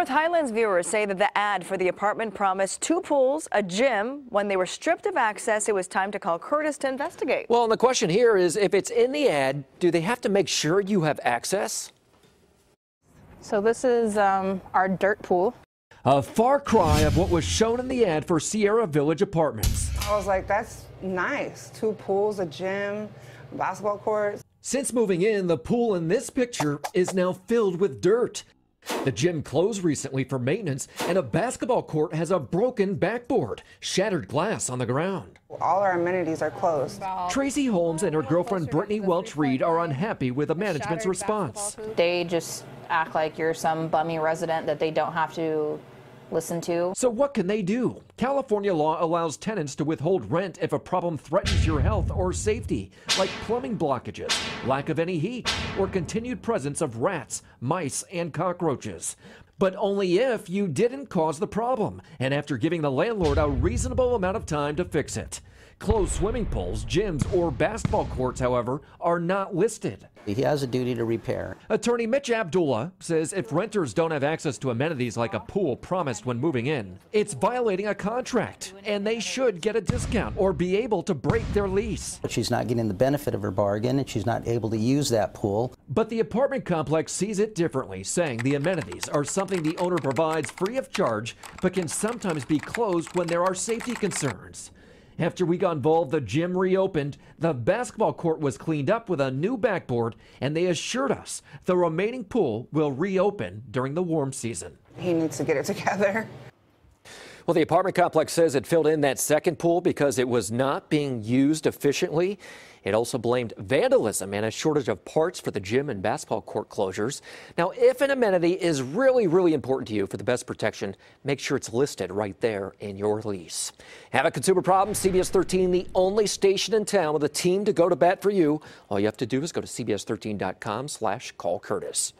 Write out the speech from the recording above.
North Highlands viewers say that the ad for the apartment promised two pools, a gym. When they were stripped of access, it was time to call Kurtis to investigate. Well, and the question here is if it's in the ad, do they have to make sure you have access? So this is um, our dirt pool. A far cry of what was shown in the ad for Sierra Village Apartments. I was like, that's nice. Two pools, a gym, basketball courts. Since moving in, the pool in this picture is now filled with dirt. The gym closed recently for maintenance, and a basketball court has a broken backboard, shattered glass on the ground. All our amenities are closed. Tracy Holmes and her girlfriend Brittany Welch Reed are unhappy with the management's response. They just act like you're some bummy resident that they don't have to listen to. So what can they do? California law allows tenants to withhold rent if a problem threatens your health or safety, like plumbing blockages, lack of any heat, or continued presence of rats, mice, and cockroaches. But only if you didn't cause the problem, and after giving the landlord a reasonable amount of time to fix it. Closed swimming pools, gyms, or basketball courts, however, are not listed. He has a duty to repair. Attorney Mitch Abdullah says if renters don't have access to amenities like a pool promised when moving in, it's violating a contract, and they should get a discount or be able to break their lease. But she's not getting the benefit of her bargain, and she's not able to use that pool. But the apartment complex sees it differently, saying the amenities are something the owner provides free of charge, but can sometimes be closed when there are safety concerns. After we got involved, the gym reopened, the basketball court was cleaned up with a new backboard, and they assured us the remaining pool will reopen during the warm season. He needs to get it together. Well, the apartment complex says it filled in that second pool because it was not being used efficiently. It also blamed vandalism and a shortage of parts for the gym and basketball court closures. Now, if an amenity is really, really important to you for the best protection, make sure it's listed right there in your lease. Have a consumer problem? CBS 13, the only station in town with a team to go to bat for you. All you have to do is go to cbs13.com slash call Kurtis.